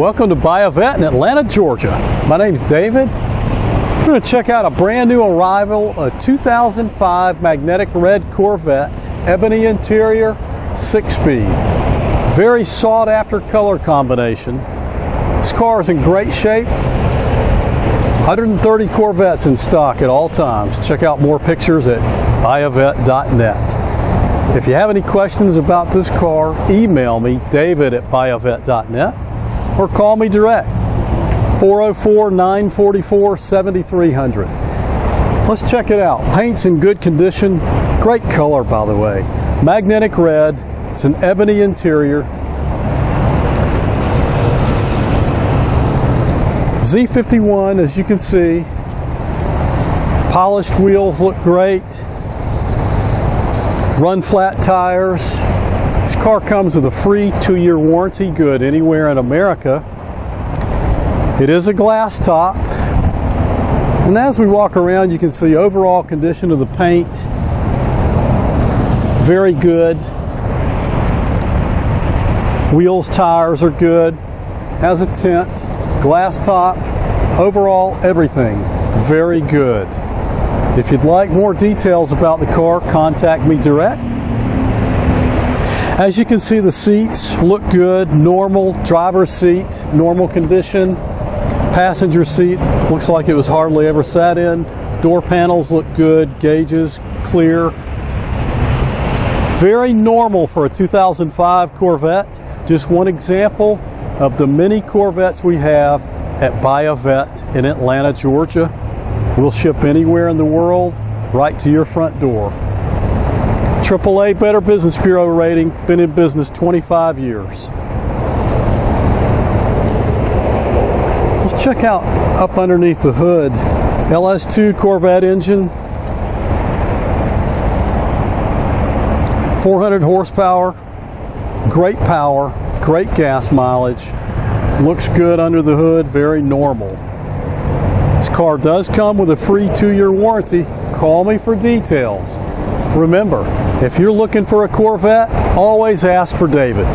Welcome to Buy a Vette in Atlanta, Georgia. My name's David. We're going to check out a brand new arrival, a 2005 magnetic red Corvette, ebony interior, six speed. Very sought after color combination. This car is in great shape. 130 Corvettes in stock at all times. Check out more pictures at buyavette.net. If you have any questions about this car, email me, david at buyavette.net, or call me direct, 404 944 7300. Let's check it out. Paint's in good condition. Great color, by the way. Magnetic red. It's an ebony interior. Z51, as you can see, polished wheels look great run flat tires. This car comes with a free two-year warranty good anywhere in America. It is a glass top. And as we walk around, you can see overall condition of the paint. Very good. Wheels, tires are good. Has a tint, glass top. Overall, everything very good. If you'd like more details about the car, contact me direct. As you can see, the seats look good, normal driver's seat, normal condition. Passenger seat looks like it was hardly ever sat in. Door panels look good, gauges clear. Very normal for a 2005 Corvette. Just one example of the many Corvettes we have at Buy a Vette in Atlanta, Georgia. We'll ship anywhere in the world right to your front door. AAA Better Business Bureau rating, been in business 25 years. Let's check out up underneath the hood. LS2 Corvette engine, 400 horsepower, great power, great gas mileage, looks good under the hood, very normal. This car does come with a free two-year warranty. Call me for details. Remember, if you're looking for a Corvette, always ask for David.